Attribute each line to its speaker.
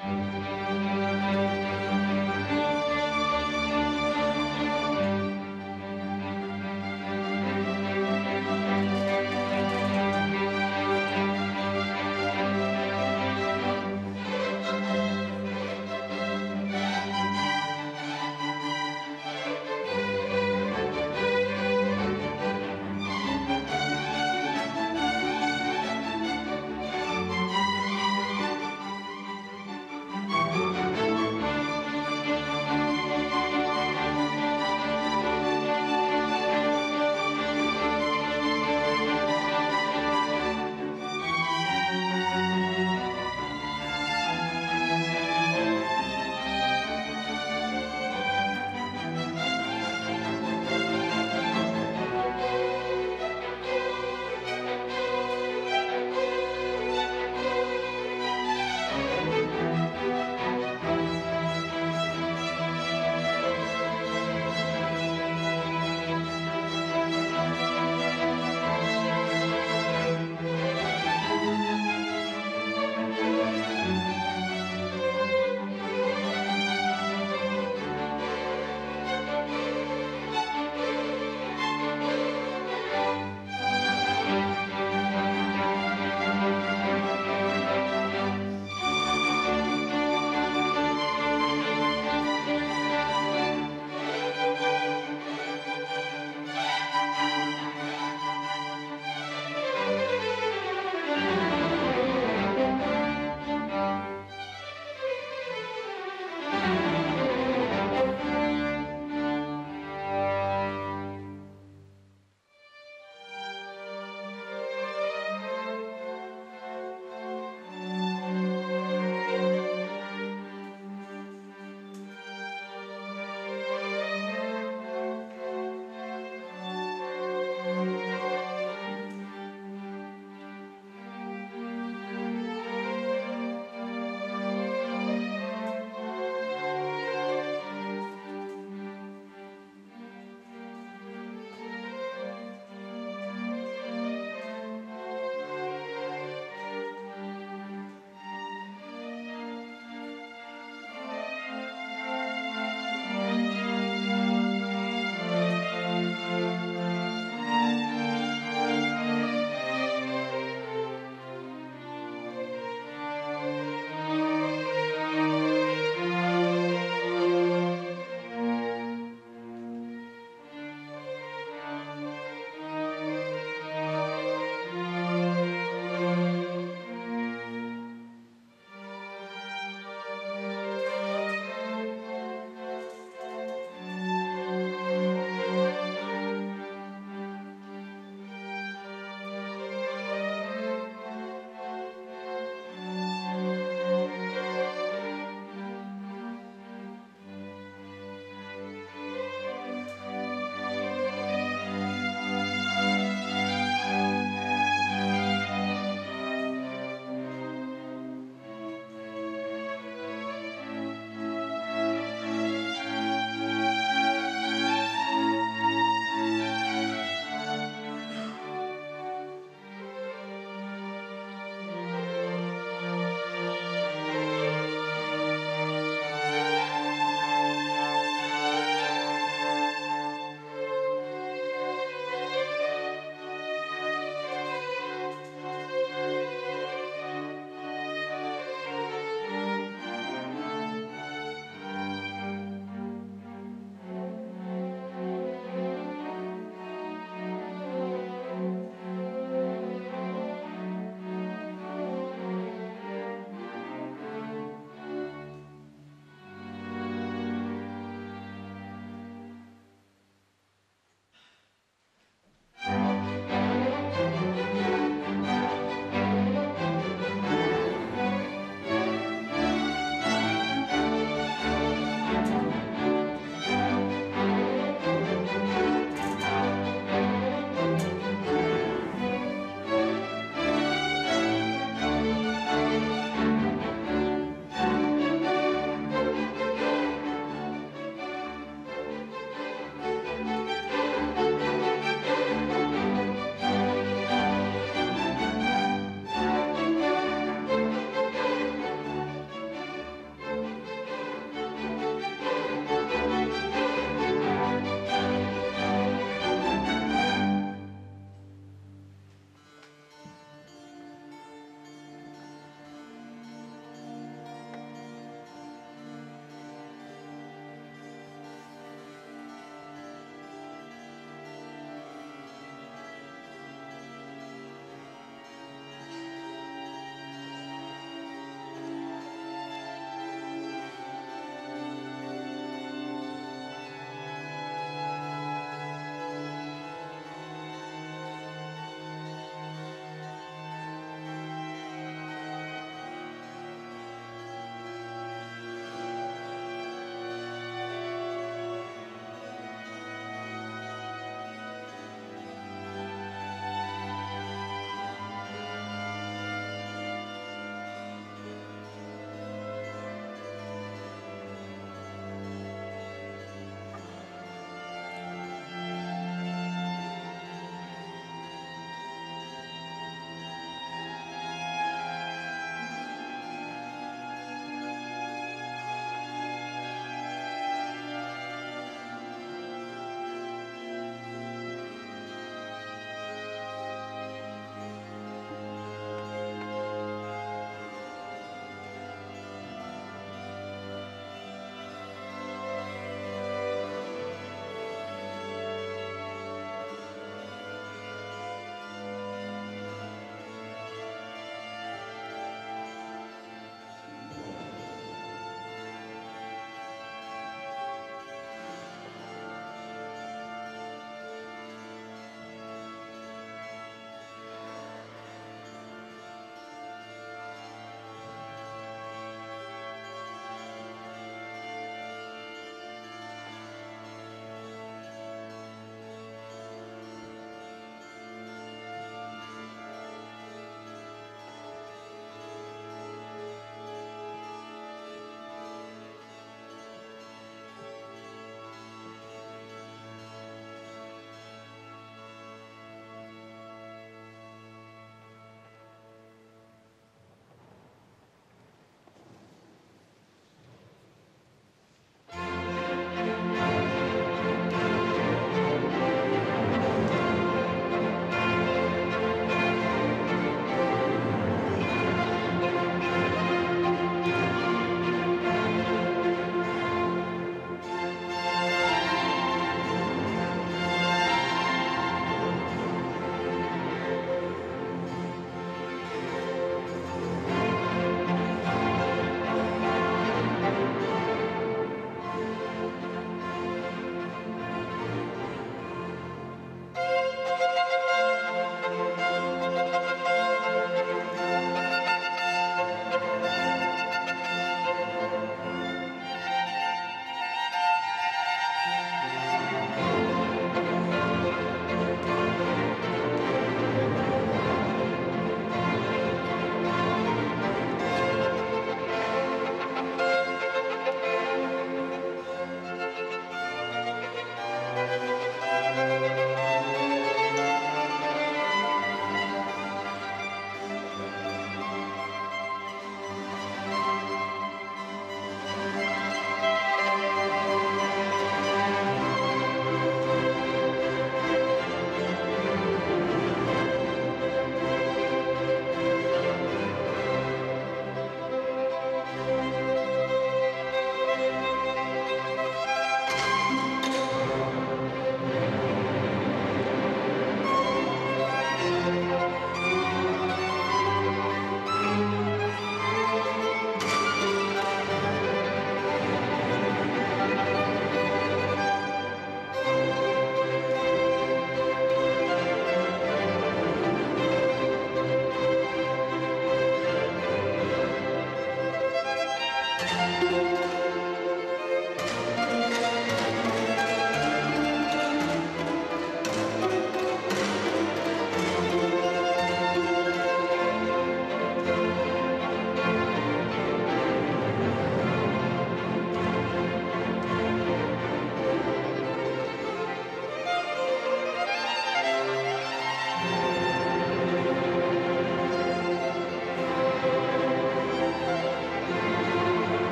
Speaker 1: Música